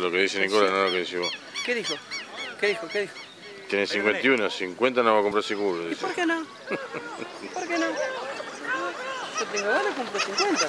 Lo que dice Nicola no es lo que dice vos. ¿Qué dijo? ¿Qué dijo? ¿Qué dijo? Tiene 51, 50 no va a comprar seguro. ¿Y por qué no? ¿Por qué no? Yo tengo ganas, compro 50.